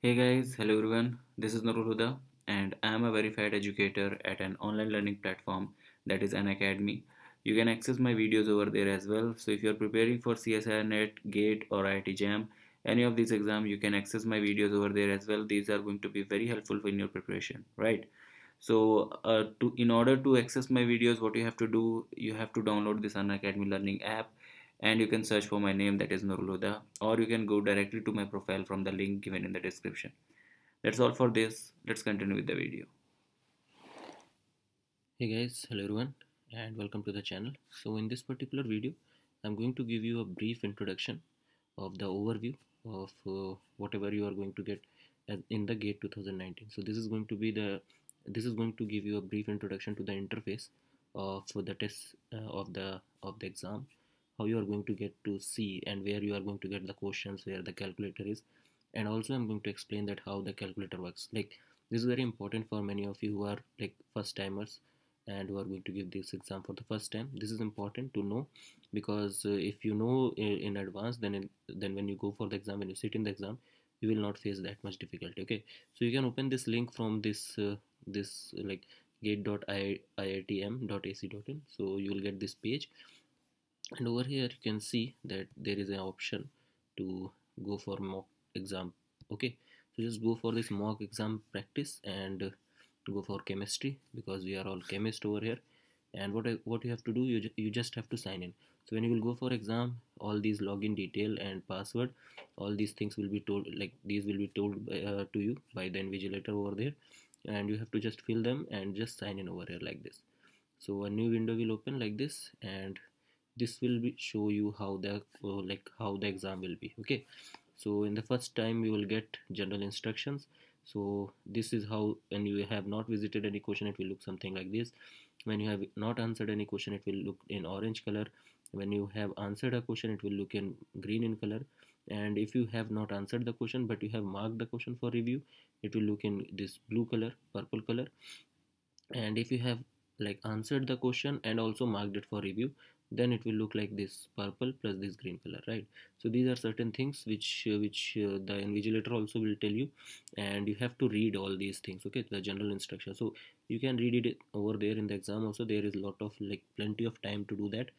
Hey guys, hello everyone. This is Nurul Huda and I am a verified educator at an online learning platform that is Unacademy. You can access my videos over there as well. So if you are preparing for CSIR NET, GATE or IIT JAM, any of these exams, you can access my videos over there as well. These are going to be very helpful in your preparation, right? So uh, to in order to access my videos, what you have to do, you have to download this Unacademy Learning app and you can search for my name that is Nurul Huda or you can go directly to my profile from the link given in the description. That's all for this. Let's continue with the video. Hey guys, hello everyone and welcome to the channel. So in this particular video, I'm going to give you a brief introduction of the overview of uh, whatever you are going to get in the GATE 2019. So this is going to be the this is going to give you a brief introduction to the interface of the test uh, of the of the exam how you are going to get to see and where you are going to get the questions where the calculator is. And also i'm going to explain that how the calculator works. Like this is very important for many of you who are like first timers and who are going to give this exam for the first time. This is important to know because uh, if you know in, in advance then in, then when you go for the exam when you sit in the exam you will not face that much difficulty okay? So you can open this link from this uh, this like gate.iitm.ac.in so you will get this page and over here you can see that there is an option to go for mock exam. Okay so just go for this mock exam practice and go for chemistry because we are all chemist over here. And what what you have to do you, you just have to sign in. So when you will go for exam all these login detail and password all these things will be told like these will be told by, uh, to you by the invigilator over there. And you have to just fill them and just sign in over here like this. So a new window will open like this and this will be show you how the uh, like how the exam will be okay? So in the first time you will get general instructions. So this is how when you have not visited any question it will look something like this. When you have not answered any question it will look in orange color. When you have answered a question it will look in green in color. And if you have not answered the question but you have marked the question for review it will look in this blue color purple color. And if you have like answered the question and also marked it for review then it will look like this purple plus this green color right? So these are certain things which uh, which uh, the invigilator also will tell you and you have to read all these things okay? The general instruction. So you can read it over there in the exam also. There is a lot of like plenty of time to do that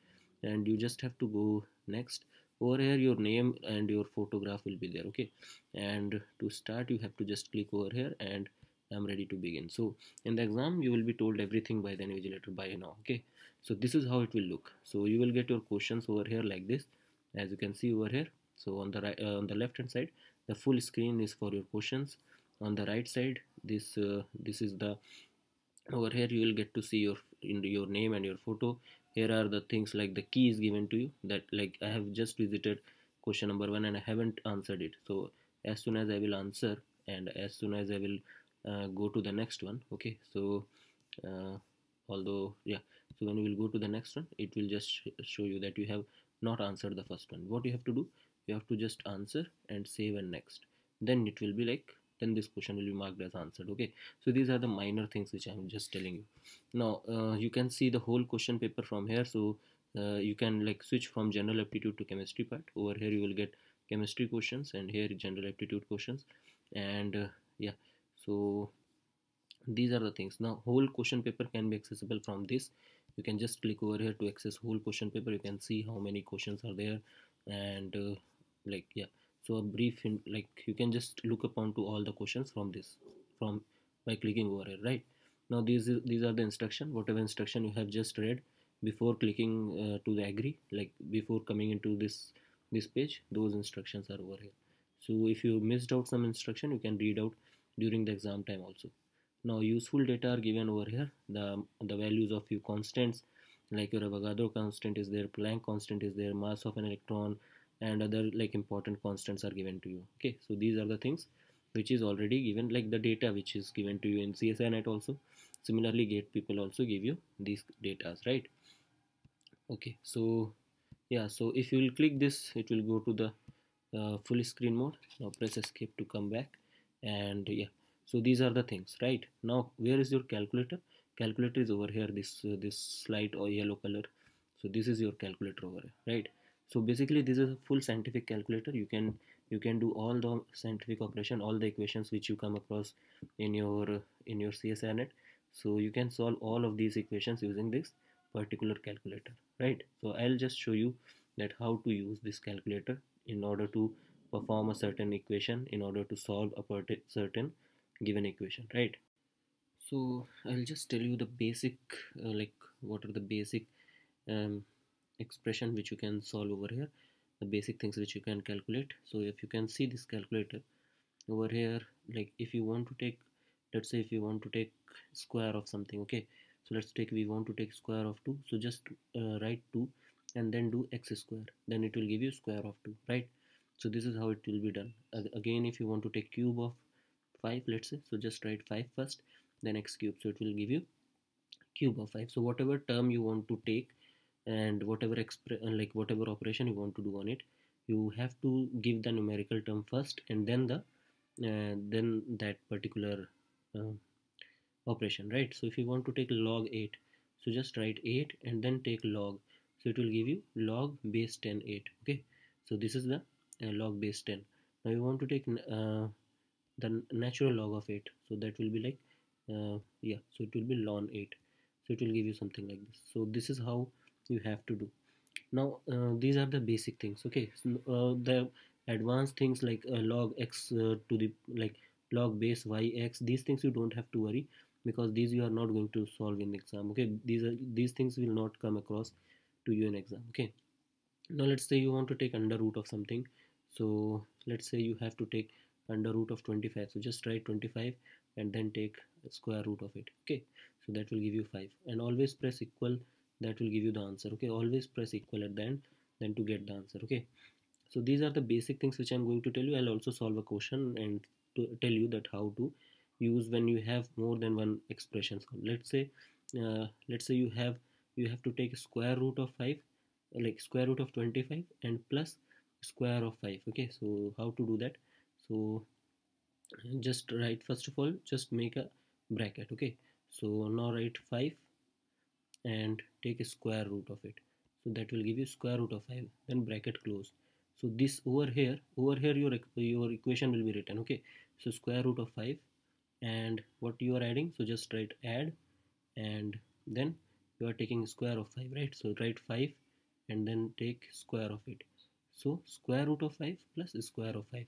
and you just have to go next. Over here your name and your photograph will be there okay? And to start you have to just click over here and I'm ready to begin. So in the exam you will be told everything by the invigilator by now okay? So this is how it will look. So you will get your questions over here like this. As you can see over here so on the right uh, on the left hand side the full screen is for your questions. On the right side this uh, this is the over here you will get to see your in your name and your photo. Here are the things like the key is given to you that like i have just visited question number one and i haven't answered it. So as soon as i will answer and as soon as i will go to the next one okay? So uh, although yeah so when you will go to the next one it will just show you that you have not answered the first one. What you have to do you have to just answer and save and next. Then it will be like then this question will be marked as answered okay? So these are the minor things which i'm just telling you. Now uh, you can see the whole question paper from here. So uh, you can like switch from general aptitude to chemistry part. Over here you will get chemistry questions and here general aptitude questions. And uh, yeah so these are the things. Now whole question paper can be accessible from this. You can just click over here to access whole question paper. You can see how many questions are there and uh, like yeah. So a brief in, like you can just look upon to all the questions from this from by clicking over here right? Now these these are the instruction whatever instruction you have just read before clicking uh, to the agree like before coming into this this page those instructions are over here. So if you missed out some instruction you can read out during the exam time also. Now useful data are given over here. The the values of few constants like your Avogadro constant is there Planck constant is there mass of an electron and other like important constants are given to you. Okay so these are the things which is already given like the data which is given to you in CSIR NET also. Similarly gate people also give you these data right? Okay so yeah so if you will click this it will go to the uh, full screen mode. Now press escape to come back and yeah so these are the things right? Now where is your calculator? Calculator is over here this uh, this slide or yellow color. So this is your calculator over here right? So basically this is a full scientific calculator. You can you can do all the scientific operation all the equations which you come across in your in your CSIRNet so you can solve all of these equations using this particular calculator right? So I'll just show you that how to use this calculator in order to perform a certain equation in order to solve a certain given equation right? So I'll just tell you the basic uh, like what are the basic um, expression which you can solve over here the basic things which you can calculate. So if you can see this calculator over here like if you want to take let's say if you want to take square of something okay? So let's take we want to take square of 2 so just uh, write 2 and then do x square. Then it will give you square of 2 right so this is how it will be done. Again if you want to take cube of 5 let's say so just write 5 first then x cube. So it will give you cube of 5 so whatever term you want to take and whatever expre- uh, like whatever operation you want to do on it you have to give the numerical term first and then the uh, then that particular uh, operation right? So if you want to take log 8 so just write 8 and then take log. So it will give you log base 10 8 okay? So this is the log base 10 now you want to take uh, the natural log of 8 so that will be like uh, yeah so it will be ln 8 so it will give you something like this. So this is how you have to do. Now uh, these are the basic things okay? So, uh, the advanced things like uh, log x uh, to the like log base y x these things you don't have to worry because these you are not going to solve in the exam okay? These are these things will not come across to you in exam okay? Now let's say you want to take under root of something so let's say you have to take under root of 25 so just write 25 and then take square root of it okay? So that will give you 5 and always press equal that will give you the answer okay? Always press equal at the end then to get the answer okay? So these are the basic things which i'm going to tell you. I'll also solve a question and to tell you that how to use when you have more than one expression. So let's say uh, let's say you have you have to take square root of 5 like square root of 25 and plus square of 5 okay? So how to do that? So just write first of all just make a bracket okay? So now write 5 and take a square root of it. So that will give you square root of 5 then bracket close so this over here over here your your equation will be written okay? So square root of 5 and what you are adding so just write add and then you are taking square of 5 right? So write 5 and then take square of it so square root of 5 plus square of 5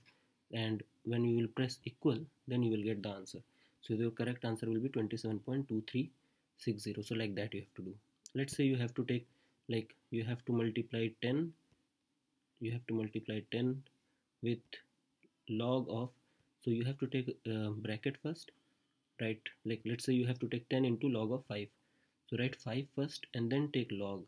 and when you will press equal then you will get the answer. So the correct answer will be 27.23 60 so like that you have to do. Let's say you have to take like you have to multiply 10 you have to multiply 10 with log of so you have to take a bracket first right? Like let's say you have to take 10 into log of 5 so write 5 first and then take log.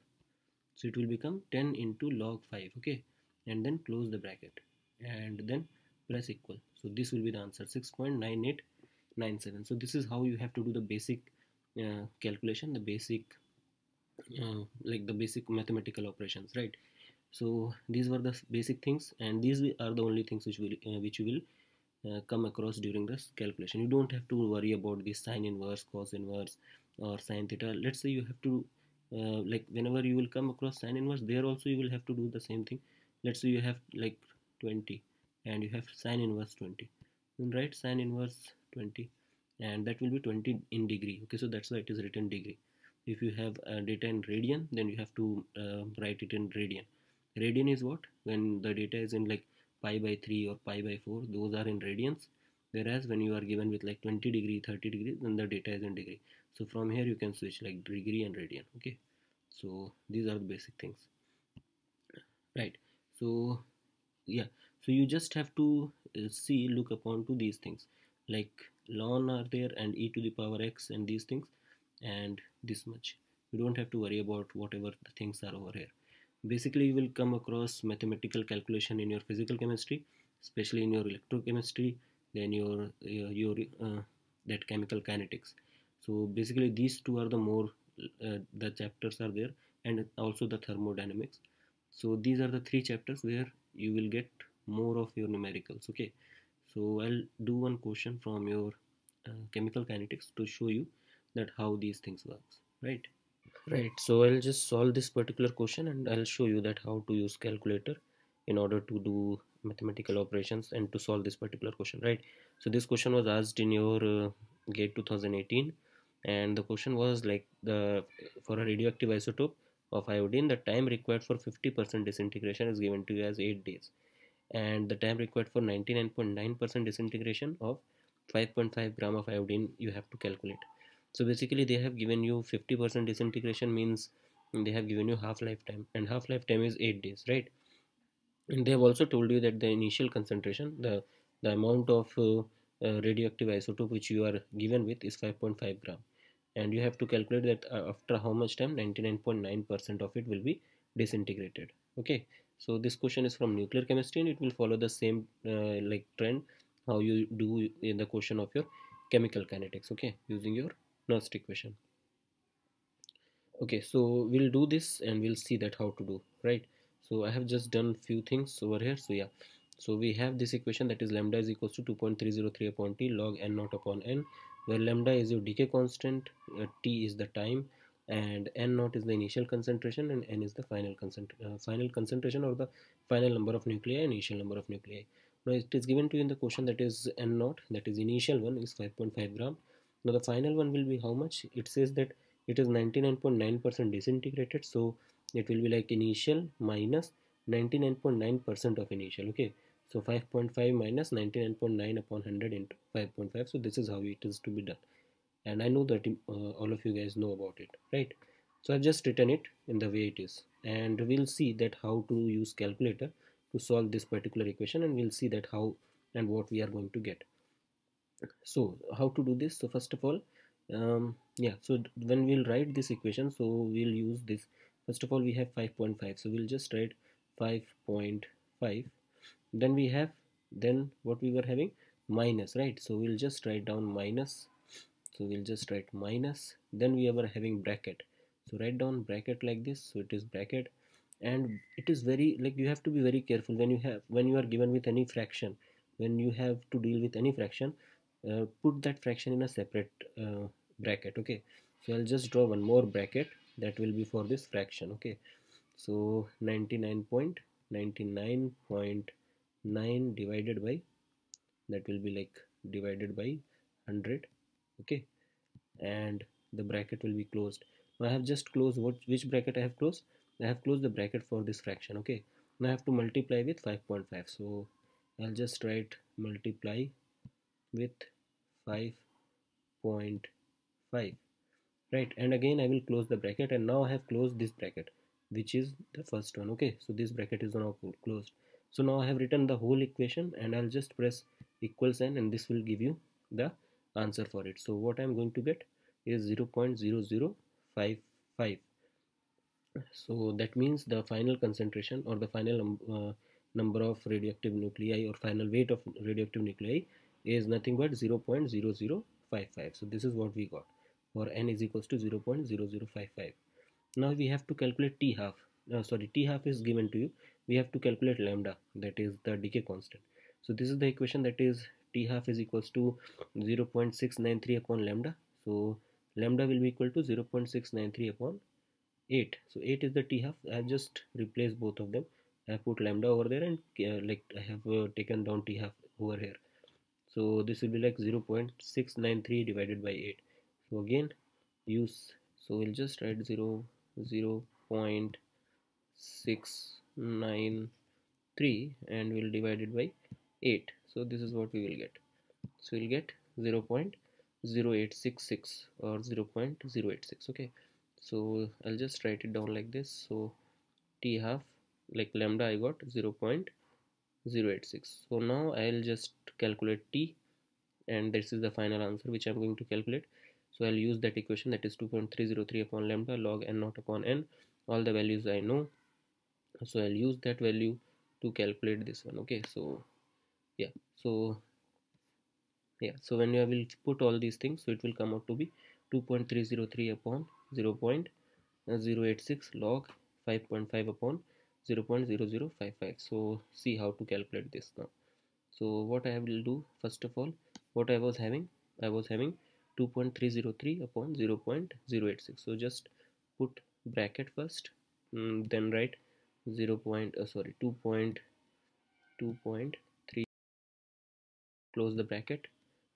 So it will become 10 into log 5 okay and then close the bracket. And then press equal. So this will be the answer 6.9897 so this is how you have to do the basic uh, calculation the basic uh, like the basic mathematical operations right? So these were the basic things and these are the only things which will uh, which you will uh, come across during this calculation. You don't have to worry about this sine inverse cos inverse or sine theta. Let's say you have to uh, like whenever you will come across sine inverse there also you will have to do the same thing let's say you have like 20 and you have sine inverse 20 then write sine inverse 20 and that will be 20 in degree. Okay so that's why it is written degree. If you have uh, data in radian then you have to uh, write it in radian. Radian is what? When the data is in like pi by 3 or pi by 4 those are in radians. Whereas when you are given with like 20 degree 30 degree then the data is in degree. So from here you can switch like degree and radian. Okay so these are the basic things. Right so yeah. So you just have to uh, see look upon to these things. Like ln are there and e to the power x and these things and this much. You don't have to worry about whatever the things are over here. Basically you will come across mathematical calculation in your physical chemistry especially in your electrochemistry then your your, your uh, that chemical kinetics. So basically these two are the more uh, the chapters are there and also the thermodynamics so these are the three chapters where you will get more of your numericals okay? So I'll do one question from your uh, chemical kinetics to show you that how these things works right? Right. So I'll just solve this particular question and I'll show you that how to use calculator in order to do mathematical operations and to solve this particular question right? So this question was asked in your uh, gate 2018 and the question was like the for a radioactive isotope of iodine the time required for 50% disintegration is given to you as 8 days. And the time required for 99.9% disintegration of 5.5 gram of iodine you have to calculate. So basically they have given you 50% disintegration means they have given you half lifetime and half lifetime is 8 days right? And they have also told you that the initial concentration the the amount of uh, uh, radioactive isotope which you are given with is 5.5 gram and you have to calculate that uh, after how much time? 99.9 percent of it will be disintegrated. Okay? So this question is from nuclear chemistry and it will follow the same uh, like trend how you do in the question of your chemical kinetics. Okay? Using your Nernst equation. Okay? So we'll do this and we'll see that how to do right? So I have just done few things over here. So yeah. So we have this equation that is lambda is equals to 2.303 upon t log n naught upon n where lambda is your decay constant uh, t is the time and n naught is the initial concentration and n is the final concent uh, final concentration or the final number of nuclei initial number of nuclei. Now it is given to you in the question that is n naught that is initial one is 5.5 gram. Now the final one will be how much? It says that it is 99.9 percent disintegrated so it will be like initial minus 99.9 percent of initial okay so 5.5 minus 99.9 upon 100 into 5.5 so this is how it is to be done. And I know that uh, all of you guys know about it right? So I've just written it in the way it is. And we'll see that how to use calculator to solve this particular equation and we'll see that how and what we are going to get. So how to do this? So first of all um, yeah so when we'll write this equation so we'll use this. First of all we have 5.5 so we'll just write 5.5 then we have then what we were having? Minus right? So we'll just write down minus. So we'll just write minus. Then we are having bracket. So write down bracket like this. So it is bracket. And it is very like you have to be very careful when you have when you are given with any fraction. When you have to deal with any fraction uh, put that fraction in a separate uh, bracket okay? So I'll just draw one more bracket that will be for this fraction okay? So 99.99.9 divided by that will be like divided by 100 okay? And the bracket will be closed. Now I have just closed what which bracket I have closed? I have closed the bracket for this fraction okay? Now I have to multiply with 5.5 so I'll just write multiply with 5.5 right and again I will close the bracket and now I have closed this bracket which is the first one okay? So this bracket is now closed so now I have written the whole equation and I'll just press equal sign and this will give you the answer for it. So what I'm going to get is 0.0055 so that means the final concentration or the final um, uh, number of radioactive nuclei or final weight of radioactive nuclei is nothing but 0.0055 so this is what we got. For n is equals to 0.0055 now we have to calculate t half uh, sorry t half is given to you we have to calculate lambda that is the decay constant. So this is the equation that is t half is equals to 0.693 upon lambda. So lambda will be equal to 0.693 upon 8 so 8 is the t half i have just replaced both of them. I have put lambda over there and uh, like i have uh, taken down t half over here. So this will be like 0.693 divided by 8 so again use so we'll just write 0 0 0.693 and we'll divide it by 8 so this is what we will get. So we'll get 0 0.0866 or 0 0.086 okay? So I'll just write it down like this. So t half like lambda I got 0 0.086 so now I'll just calculate t and this is the final answer which I'm going to calculate. So I'll use that equation that is 2.303 upon lambda log n naught upon n. All the values I know so I'll use that value to calculate this one okay? So yeah so yeah so when you will put all these things so it will come out to be 2.303 upon 0 0.086 log 5.5 upon 0.0055 so see how to calculate this now. So what I will do first of all what I was having I was having 2.303 upon 0.086 so just put bracket first mm, then write 0. Point, uh, sorry 2. Point, 2.3 close the bracket.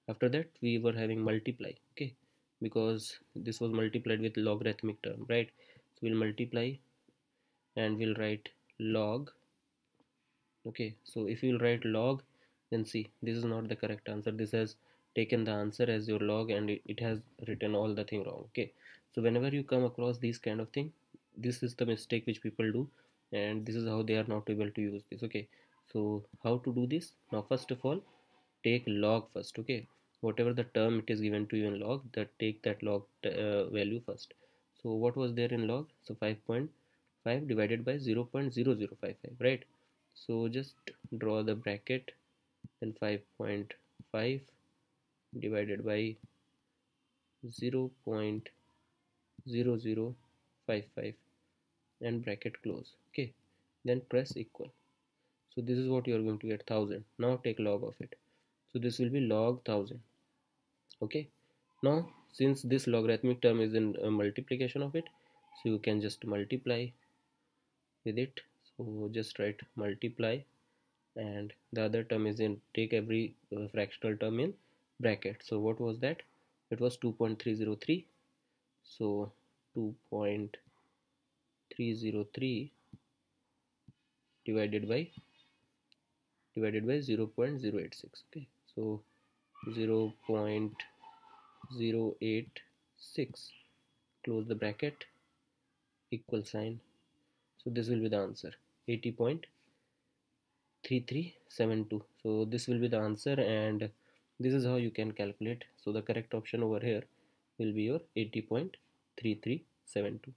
After that we were having multiply okay? Because this was multiplied with logarithmic term right? So we'll multiply and we'll write log okay? So if you'll write log then see this is not the correct answer. This has taken the answer as your log and it, it has written all the thing wrong okay? So whenever you come across these kind of thing this is the mistake which people do and this is how they are not able to use this okay? So how to do this? Now first of all take log first okay? Whatever the term it is given to you in log that take that log uh, value first. So what was there in log? So 5.5 divided by 0 0.0055 right? So just draw the bracket then 5.5 divided by 0 0.0055 and bracket close okay? Then press equal. So this is what you are going to get 1000 now take log of it. So this will be log 1000 okay? Now since this logarithmic term is in multiplication of it so you can just multiply with it. So just write multiply and the other term is in take every uh, fractional term in bracket. So what was that? It was 2.303 so 2.303 divided by divided by 0 0.086 okay? So 0 0.086 close the bracket equal sign. So this will be the answer 80.3372 so this will be the answer and this is how you can calculate. So the correct option over here will be your 80.3372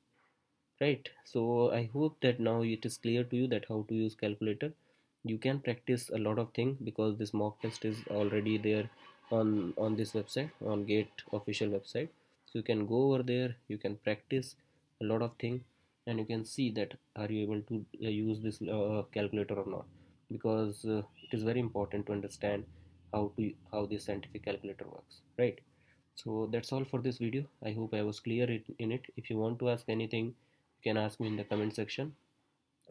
right. So i hope that now it is clear to you that how to use calculator. You can practice a lot of things because this mock test is already there on on this website on gate official website. So you can go over there you can practice a lot of things and you can see that are you able to uh, use this uh, calculator or not. Because uh, it is very important to understand how to how this scientific calculator works. Right. So that's all for this video. I hope i was clear in it. If you want to ask anything can ask me in the comment section.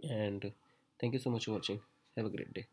And thank you so much for watching. Have a great day